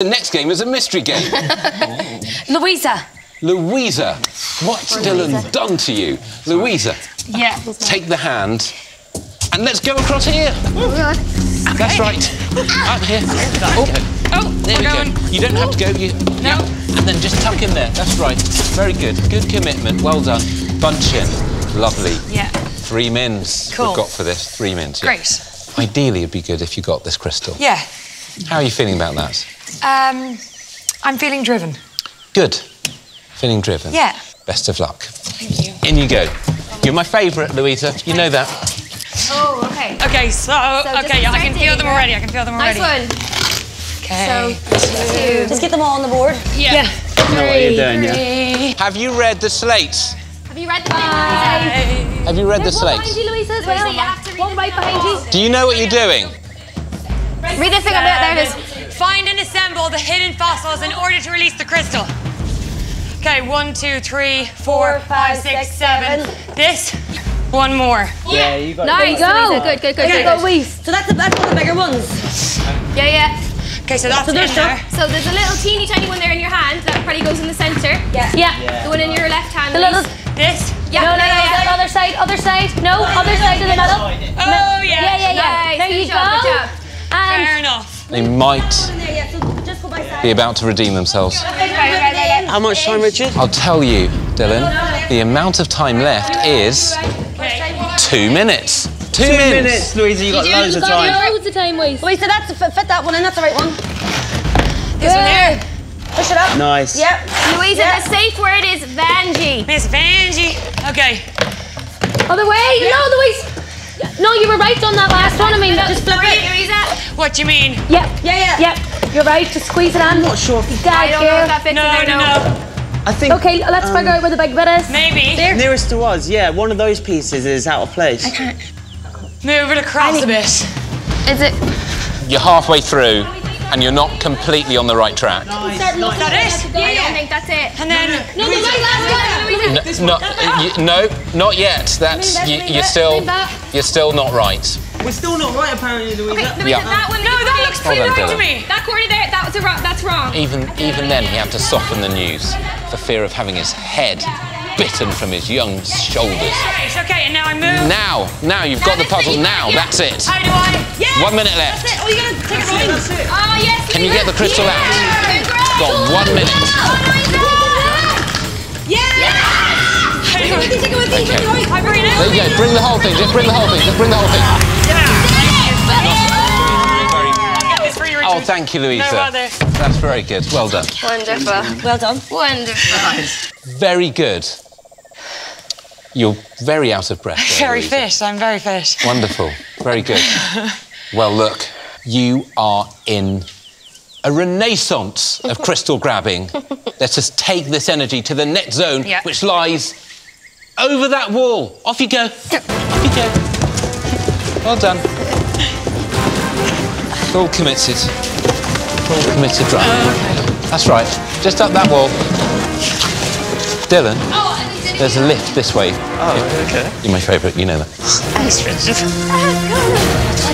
The next game is a mystery game. Louisa. Louisa, what's Dylan done to you? Louisa, Yeah. take the hand and let's go across here. That's right. Up here. Oh, Oh, there we go. You don't have to go. You, No. And then just tuck in there. That's right. Very good. Good commitment. Well done. Bunch in. Lovely. Yeah. Three mins Cool. we've got for this. Three mins. yeah. Great. Ideally, it'd be good if you got this crystal. Yeah. How are you feeling about that? Um, I'm feeling driven. Good. Feeling driven. Yeah. Best of luck. Thank you. In you go. You're my favourite, Louisa. You know that. Oh, okay. Okay, so, just okay, yeah, I can feel them digging, already. I can feel them already. Nice already. one. Okay. Two. Just get them all on the board. yeah. know what you're doing, yeah? Three. Have you read the slates? Have you read the Louisa? Have you read the There's one behind slates? you, Louisa, as well. Louisa, you have to read One right behind you. Do you know what you're doing? Read this thing up there. There it is. Find and assemble the hidden fossils in order to release the crystal. Okay, one, two, three, four, five, six, seven. This. One more. Yeah, you got Nice, Louisa. Good, good, good, Okay. good. Go Weiss. So that's, that's one of the bigger ones. Yeah, yeah. Okay, so that's in there's there. So there's a little teeny tiny one there in your hand that probably goes in the centre. Yeah. Yeah. The one in your left hand. The little. This. Yeah. No, no, no. yeah, yeah. Other side, other side. No, oh, other side of the middle. Oh, yeah. Yeah, yeah, yeah. Nice. There Good you job, go. Good job. And Fair enough. They might oh, Yeah, so just go by side. be about to redeem themselves. How much time, Richard? I'll tell you, Dylan, the amount of time left is two minutes. Two, Two minutes. minutes, Louisa, you got loads of time. Loads of time waste. Wait, so that's fit, fit that one in. That's the right one. This one here. Push it up. Nice. Yep. Louisa, the safe word is Vanjie. Miss Vanjie. Okay. Other way. No, Louise. No, you were right on that last one. I mean, just flip it. What do you mean? Yep. Yeah, yeah. Yep. You're right. Just squeeze it on. Not sure. if- I don't know if that fits No, in there. no, no. I think Okay, let's figure out where the big bit is. Maybe. nearest to us, yeah, one of those pieces is out of place. Move it across a bit. Is it? You're halfway through and you're not completely on the right track. Is that it? I don't think that's it. And then. No, not yet. That's you, you're still you're still not right. We're still not right, apparently, Louisa. Louisa, Yeah. that one. No, that looks pretty Hold on, right to me. That corner there, that was a wrong. That's wrong. Even even then, he had to soften the news for fear of having his head bitten from his young shoulders. It's okay, and now I move. Now, now you've got the puzzle. Now, that's it. How do I? Yeah. One minute left. Oh, you gotta take it right. Oh yes. Can you get the crystal out? Got one minute. How do I? Take it with you. Okay. I bring it There you go. Bring the whole thing. Just bring the whole thing. Just bring the whole thing. Very- Get this for you, Richard. Oh, thank you, Louisa. No. That's very good. Well done. Wonderful. Well done. Wonderful. Very good. You're very out of breath. there, Very Louisa. fit. I'm very fit. Wonderful. Very good. Well, look, you are in a renaissance of crystal grabbing. Let us take this energy to the net zone, Yeah. which lies over that wall. Off you go. Off you go. Well done. All committed. All committed right. Uh. That's right. Just up that wall. Dylan, oh, there's a lift this way. Oh, okay. You're my favourite, you know that. Thanks, Richard.